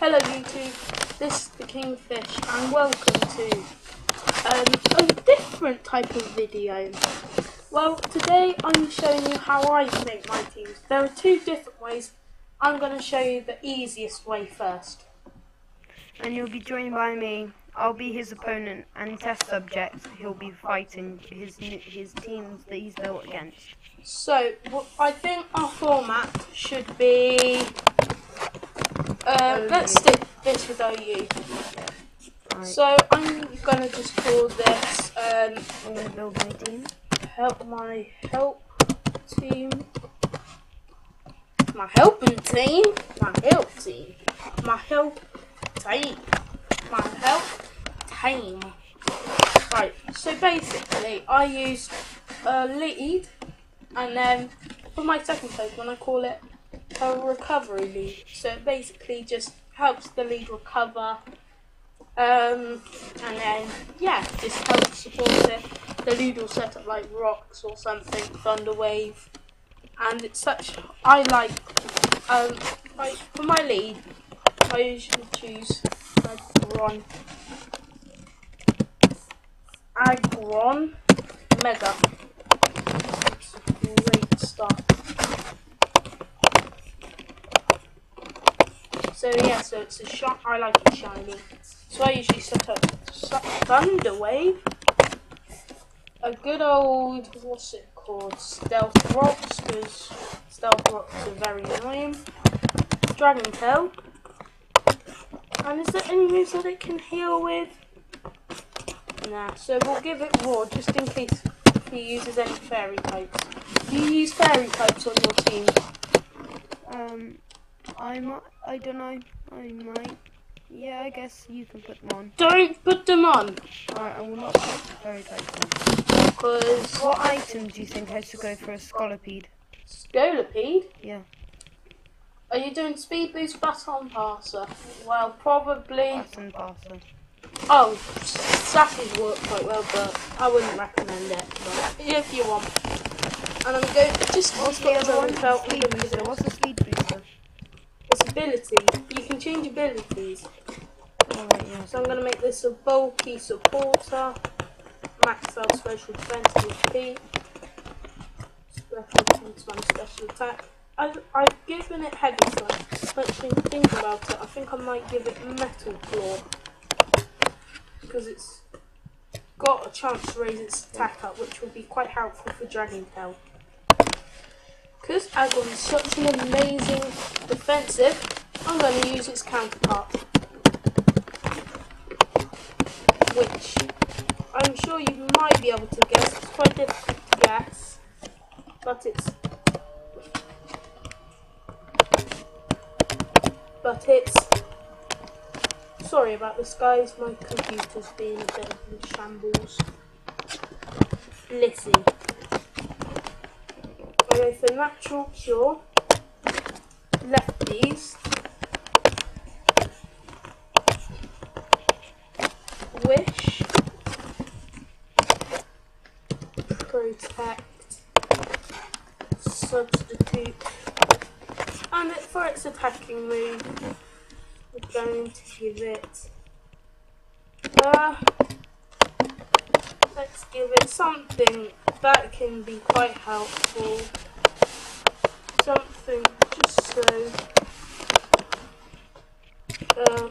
Hello YouTube, this is the Kingfish and welcome to um, a different type of video. Well, today I'm showing you how I make my teams. There are two different ways. I'm going to show you the easiest way first. And you'll be joined by me. I'll be his opponent and test subject. He'll be fighting his his teams that he's built against. So, I think our format should be uh, let's stick this with OU. Right. So I'm gonna just call this. Um, I'm gonna build my team. Help my help team. My helping team. My help team. My help team. My help team. Right. So basically, I use a lead, and then for my second Pokemon, I call it a recovery lead. So it basically just helps the lead recover. Um, and then, yeah, just helps support it. The lead will set up like rocks or something, thunder wave. And it's such, I like, um, like for my lead, I usually choose Aggron. Aggron Mega. It's a great start. So yeah, so it's a shot. I like it shiny. So I usually set up Thunder Wave, a good old what's it called? Stealth Rocks, because Stealth Rocks are very annoying. Dragon Tail. And is there any moves that it can heal with? Nah, so we'll give it Roar just in case he uses any fairy types. Do you use fairy types on your team? Um, I might, I don't know, I might. Yeah, I guess you can put them on. Don't put them on! Alright, I will not put fairy types on. Because... What item do you think has to go for a Scolipede? Scolipede? Yeah. Are you doing speed boost baton passer? Well, probably. Baton passer. Oh, slashes work quite well, but I wouldn't recommend it. But if you want, and I'm going just what's the other one? Speed booster. What's the speed booster? Ability. You can change abilities. yeah. So I'm going to make this a bulky supporter. Max out special defense HP. Special defense, one special attack. I've, I've given it heavy slam. Actually, think about it. I think I might give it metal claw. Because it's got a chance to raise its attack up, which will be quite helpful for Dragon Tail. Because is such an amazing defensive, I'm going to use its counterpart. Which I'm sure you might be able to guess. It's quite difficult to guess. But it's... But it's... Sorry about this guys, my computer's being a bit shambles. Lissy go for natural cure, lefties, wish, protect, substitute, and for its attacking move, we're going to give it. Uh, let's give it something that can be quite helpful something just so uh,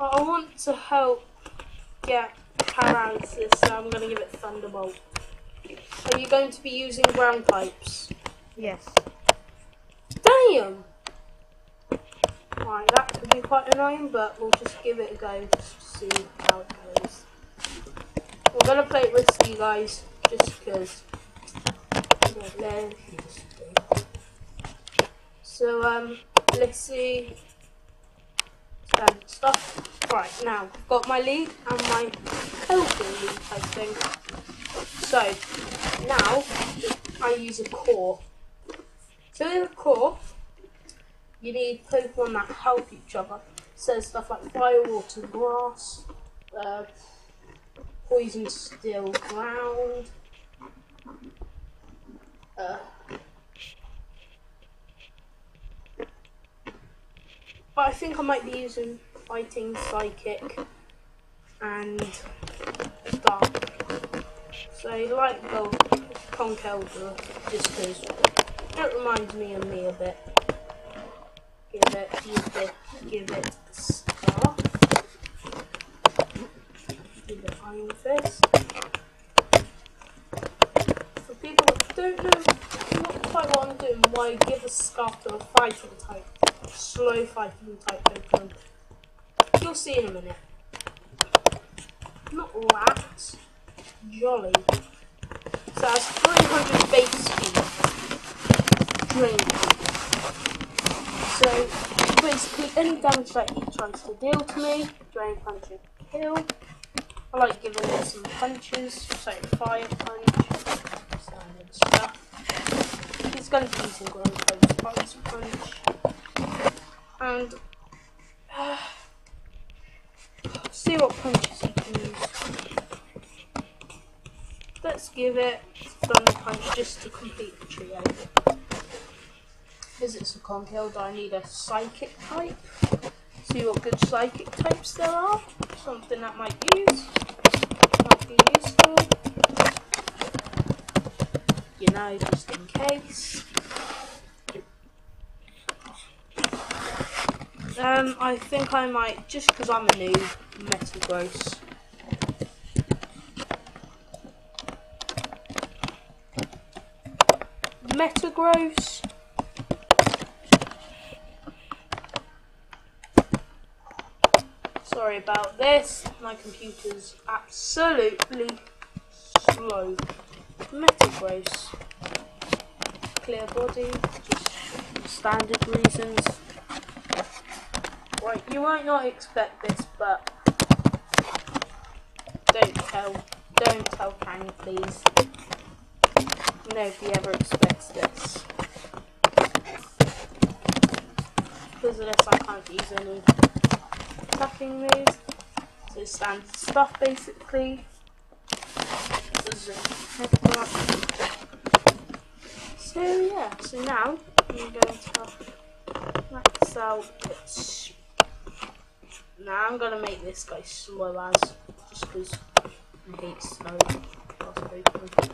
I want to help get paralysis, so I'm going to give it Thunderbolt. Are you going to be using ground pipes? Yes. Damn! Right, that could be quite annoying, but we'll just give it a go just to see how it goes. We're going to play it risky, guys, just because. So, um, let's see. Stuff. Right, now, I've got my lead and my helping lead type thing. So, now, I use a core. So, in a core, you need Pokemon that help each other. So, stuff like fire, water, grass, uh, poison, steel, ground, But I think I might be using fighting, psychic, and dark. So like the Conkeldurr just because it reminds me of me a bit. Give it, give it, give it star. Give it Iron Fist. For people that don't know not quite what I'm doing, why I give a scarf to a fighting type, slow fighting type Pokemon. You'll see in a minute. Not rats, jolly. So that's 300 base speed. Drain. So basically, any damage that he tries to deal to me, drain punch and kill. I like giving it some punches, so fire punch, standard stuff. He's going to be using ground punch, punch, and uh, see what punches he can use. Let's give it Thunder Punch just to complete the trio. Because it's a Conkeldurr, I need a Psychic type. See what good Psychic types there are. Something that might use. Might be useful. You know, just in case. Um, I think I might, just because I'm a noob, Metagross. Metagross. Sorry about this. My computer's absolutely slow. Metal Metagross. Clear body, just standard reasons. Right, you might not expect this, but don't tell, don't tell Kang, please. Nobody ever expects this. Because of this, I can't use any attacking moves. So standard stuff, basically. This is a headbutt. So yeah, so now I'm going to max out. Now I'm gonna make this guy slow as, just because I hate slow. Pokemon.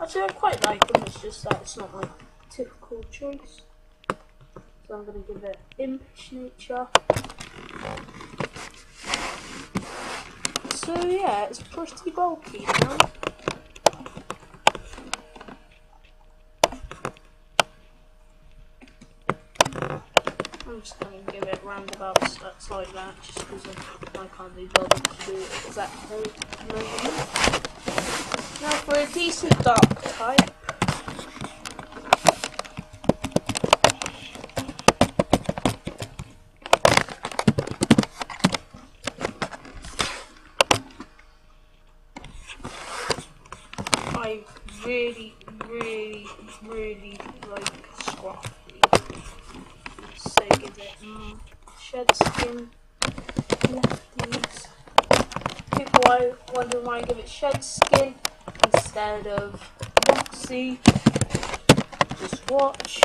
Actually, I quite like him. It's just that it's not my typical choice. So I'm gonna give it impish nature. So yeah, it's pretty bulky now. I'm just going to give it roundabouts stats like that, just because I can't be bothered to do exactly. Now for a decent dark type. I really, really, really like Scrafty. So give it mm, shed skin, lefties. People are wondering why I give it shed skin instead of Moxie. Just watch.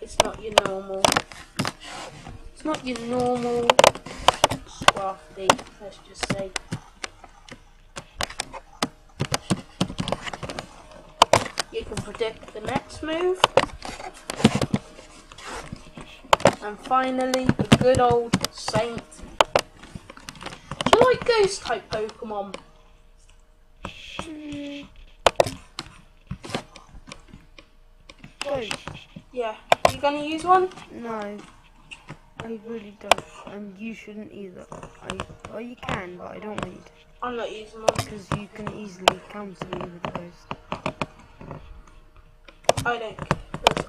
It's not your normal. It's not your normal Let's just say. You can predict the next move. And finally, the good old Saint. Do you like ghost type Pokemon? Mm. Ghost. Yeah. Are you gonna use one? No. I really don't. And you shouldn't either. I, well, you can, but I don't need. I'm not using one. Because you can easily counter me with a ghost. I don't.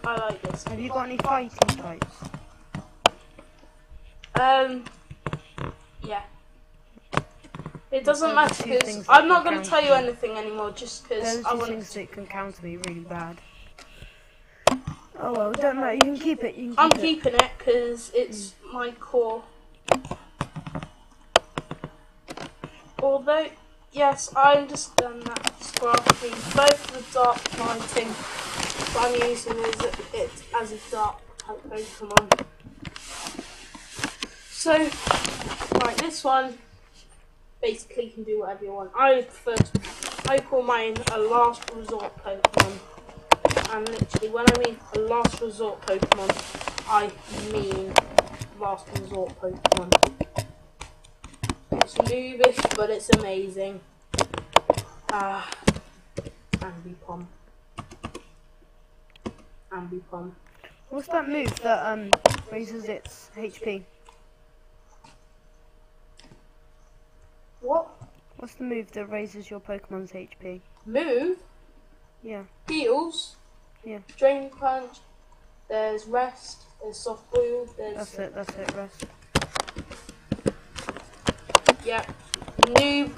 I like this. Have you got any fighting types? Um. Yeah. It doesn't matter because I'm not going to tell you anything anymore just because I want things to. that can counter me really bad. Oh well, don't matter. You can keep it. You can keep I'm it. keeping it because it's my core. Although, yes, I understand that Scrafty, both the Dark Lighting I'm using as it as a dark type Pokemon. So, right, this one basically can do whatever you want. I prefer to, I call mine a last resort Pokemon. And literally, when I mean a last resort Pokemon, I mean last resort Pokemon. It's noobish, but it's amazing. Ah, Ambipom. Ambipom. What's that move that um raises its HP? What? What's the move that raises your Pokemon's HP? Move? Yeah. Heals? Yeah. Drain Punch. There's Rest. There's Soft Boil. There's. That's it, that's it, rest. Yeah. Noob.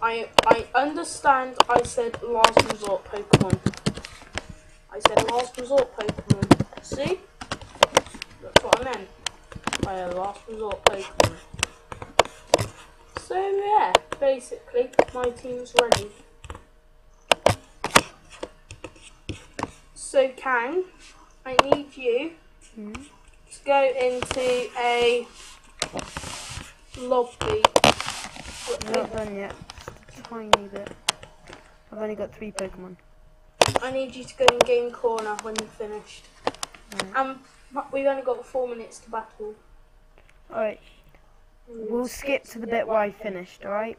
I I understand. I said last resort Pokemon. I said last resort Pokemon. See? That's what I meant by a last resort Pokemon. So yeah, basically my team's ready. So Kang, I need you Hmm? to go into a lobby. I'm not done yet. Just a tiny bit. I've only got three Pokemon. I need you to go in game corner when you're finished. Right. Um, we've only got four minutes to battle. Alright, we'll skip to the bit where I finished, alright?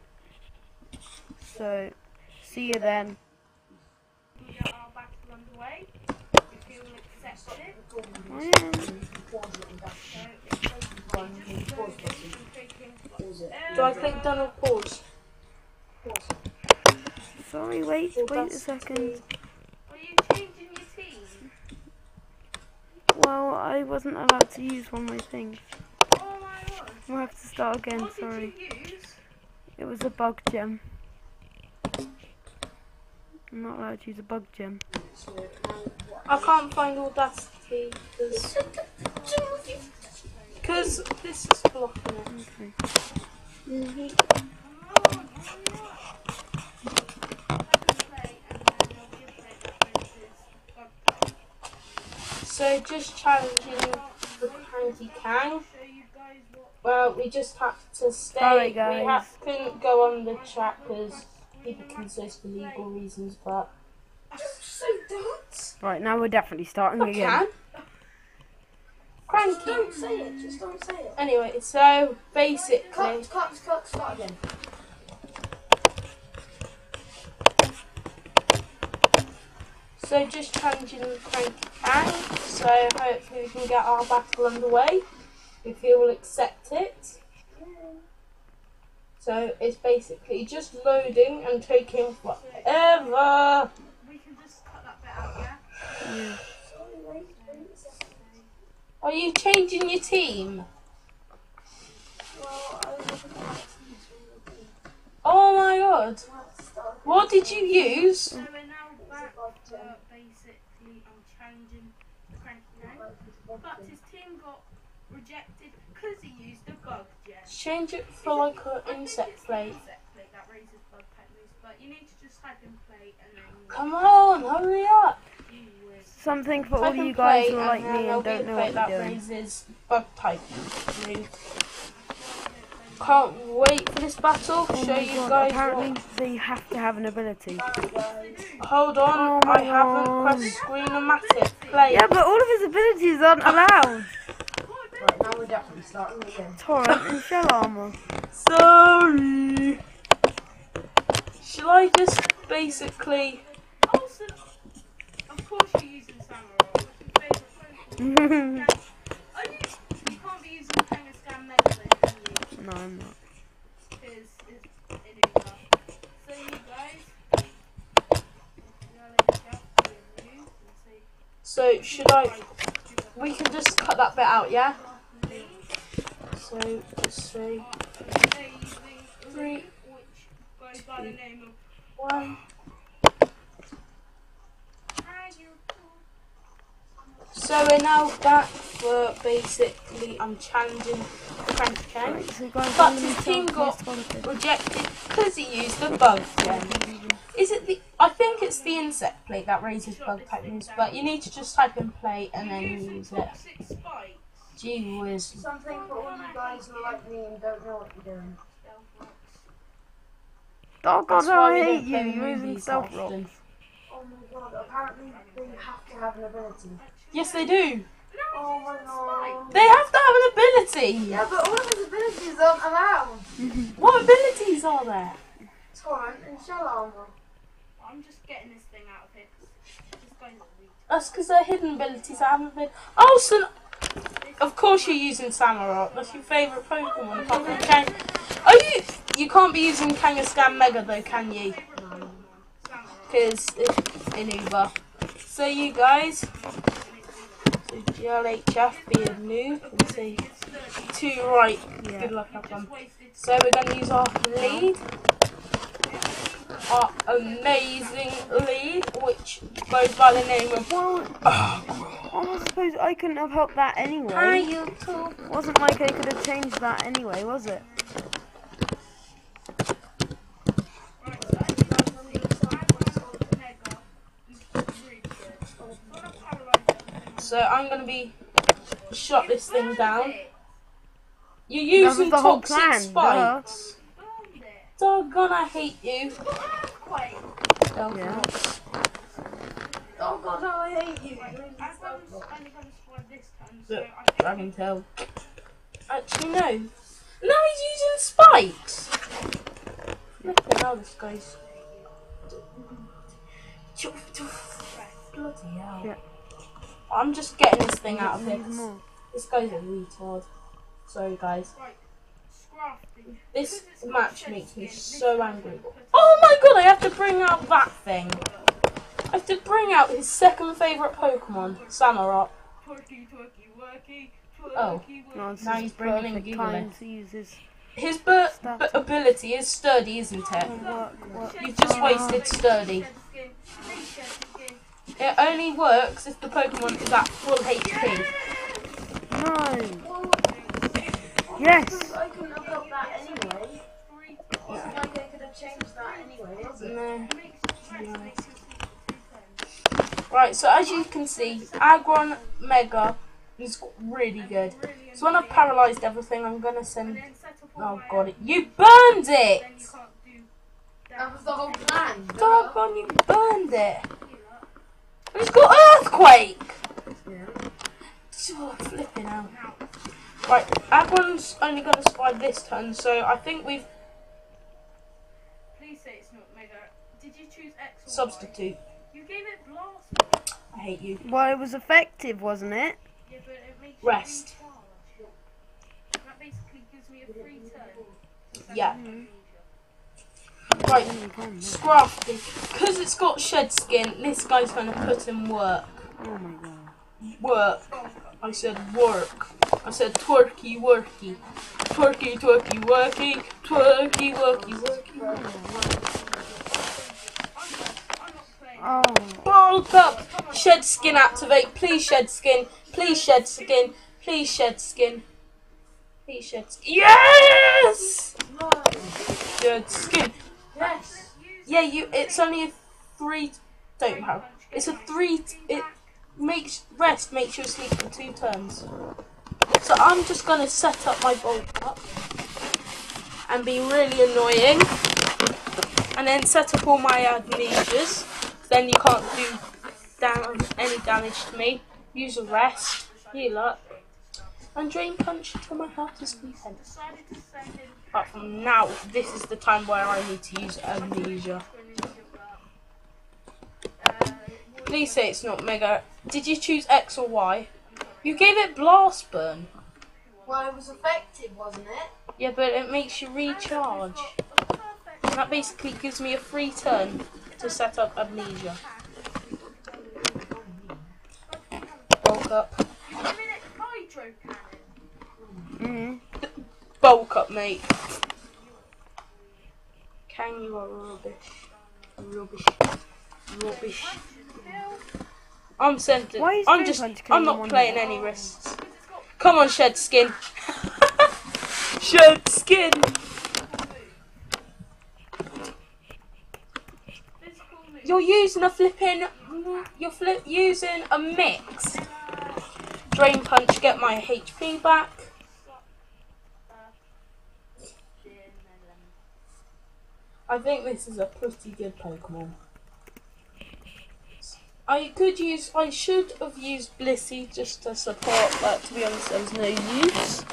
So, see you then. We got our battle underway. If you'll accept it. Do I click done or pause? Sorry, wait, wait a second. Are you changing your team? Well, I wasn't allowed to use one of my things. Oh my. We'll have to start again, What sorry. did you use? It was a bug gem. I'm not allowed to use a bug gem. I can't find Audacity because this is blocking it. Okay. Mm-hmm. So just challenging the Cranky Kang. Well, we just have to stay. Sorry, We guys. ha- couldn't go on the chat because people can search for legal reasons, but. So don't. Right, now we're definitely starting I again. can. Cranky. Don't say it, just don't say it. Anyway, so basically. Cut, cut, cut, start again. So just changing the Cranky Kang. So hopefully we can get our battle underway if he will accept it. So it's basically just loading and taking forever. We can just cut that bit out, yeah? Yeah. Sorry, wait, wait a second. Are you changing your team? Well, I was looking at my teams from the Oh my god. have to start. What did you use? So we're now back to basically I'm challenging the cranky now. But his team got rejected because he used the bug gem. Change it for like an insect it's plate. Insect plate that raises bug pet moves, but you need to just type in plate and then Come on, hurry up. Something for all Type in you guys who are like me and don't know what you're that doing. raises bug type. Can't wait for this battle. Oh Show you God, guys. apparently What... they have to have an ability. Hold on, Oh my I haven't God. pressed screen-o-matic. Play. Yeah, but all of his abilities aren't allowed. Right, now we're definitely starting again. Torrent and shell armor. Sorry. Shall I just basically? Also, of course you're using Samurott. What's your favourite Pokemon? Are you, you can't be using Kangaskhan Megablade, can you? no, I'm not. Because it's illegal. So you guys, you know, like, shout for your news and say, So should I? We can just cut that bit out, yeah. So just say say using which goes by the name of. So we're now back for basically I'm challenging the Cranky Kang. Right, so But his team got one rejected because he used the bug gem. Is it the? I think it's the insect plate that raises bug type moves, but you need to just type in plate and then Using use it. toxic spikes. Gee whiz. Something for all you guys who are like me and don't know what you're doing. Stealth rocks. Oh god, That's why I we hate don't you. You're using movies stealth rock. Oh my god, apparently they have to have an ability. Yes, they do. Oh my god. They have to have an ability. Yeah, but all of his abilities aren't allowed. What abilities are there? Torrent and shell armor. I'm just getting this thing out of here. 'cause This guy's weak. That's because they're hidden abilities I haven't been. Oh, so of course you're using Samurott. That's your favourite Pokemon. Kang. Oh, you you can't be using Kangaskhan Mega though, can you? Because it's an Uber. So you guys, so GLHF be a move and say two right. Good luck. So we're going to use our lead, our amazing lead, which goes by the name of. Well, I suppose I couldn't have helped that anyway. YouTube. Wasn't like I could have changed that anyway, was it? So I'm gonna be shot this thing down. You're using toxic spikes. Doggone, I hate you. Stealth Yeah. rocks. Oh god, how I hate you. Look, Dragon tail. Actually, no. No, he's using spikes. Flipping hell, this guy's. Bloody hell. Yeah. I'm just getting this thing out of here. Need 'cause more. This guy's a retard. Sorry, guys. This match makes me so angry. Oh my god, I have to bring out that thing. I have to bring out his second favourite Pokemon, Samurott. Oh. No, it's Now his he's bringing in perfect time to use his His b- ability is sturdy, isn't it? work. work. You've just wasted sturdy. It only works if the Pokemon is at full HP. No. Yes. I couldn't have helped that anyway. It's like I could have changed that anyway, is? No. Right, so as you can see, Aggron Mega is really good. So when I've paralysed everything, I'm gonna send. Oh god, it. you burned it! That was the whole plan. Doggone, you burned it! It's got earthquake! Oh, flipping out. Right, Aggron's only gonna survive this turn, so I think we've Please say it's not mega. Did you choose X or Y? substitute. You gave it blast. I hate you. Well, it was effective, wasn't it? Yeah, but it makes you Rest. recharge. That basically gives me a free turn. to Yeah. it to Right, Scrafty. Because it's got shed skin, this guy's gonna put in work. Oh my god. Work. I said work. I said twerky worky. Twerky twerky worky. Twerky worky worky. Oh. Bulk up! Shed skin activate. Please shed skin. Please shed skin. Please shed skin. Please shed skin. Yes! Shed skin. Yes. Yeah, you. It's only a three. Don't have. It's a three. It makes rest makes you sleep for two turns. So I'm just gonna set up my bulk up and be really annoying, and then set up all my amnesias. Then you can't do any damage to me. Use a rest. Heal up. And drain punch until my health is content. To in But from now, this is the time where I need to use amnesia. Please say it's not mega. Did you choose X or Y? You gave it blast burn. Well, it was effective, wasn't it? Yeah, but it makes you recharge. And that basically gives me a free turn to set up amnesia. Bulk up. hydro cannon. Mm. Bulk up, mate. Can you are rubbish. Rubbish. Rubbish. I'm sending. Why is I'm just. I'm not playing any risks. Come on, shed skin. shed skin. You're using a flipping, you're flip using a mix. Drain punch, get my HP back. I think this is a pretty good Pokemon. I could use, I should have used Blissey just to support, but to be honest, there was no use.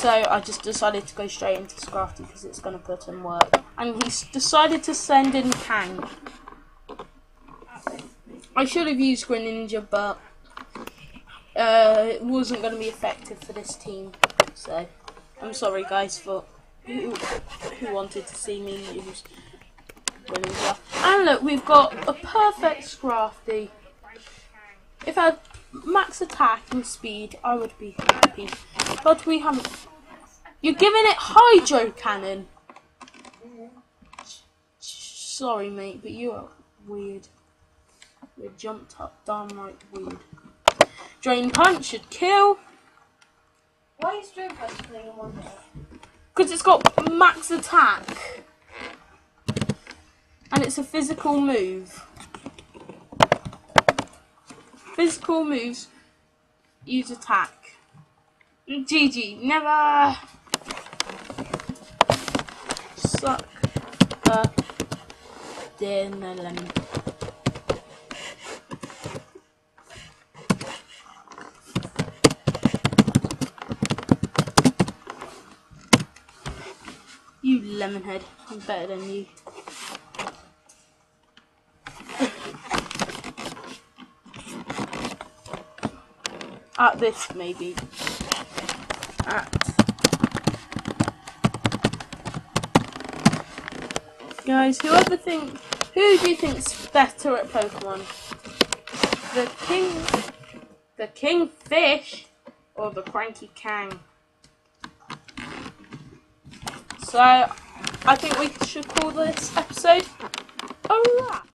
So I just decided to go straight into Scrafty because it's going to put in work. And he's decided to send in Kang. I should have used Greninja, but uh, it wasn't going to be effective for this team. So I'm sorry, guys, for who, who wanted to see me use And look, we've got a perfect Scrafty. If I had max attack and speed, I would be happy. But we haven't. You're giving it Hydro Cannon. Sorry, mate, but you are weird. You jumped up downright weird. Drain Punch should kill. Why is drain Punch playing in one? Because it's got max attack. And it's a physical move. Physical moves use attack. GG, never suck a dinner lemon. You lemonhead, I'm better than you. At this, maybe. At. Guys, whoever think, who do you think's better at Pokemon? The king, the kingfish, or the cranky Kang? So, I think we should call this episode a wrap.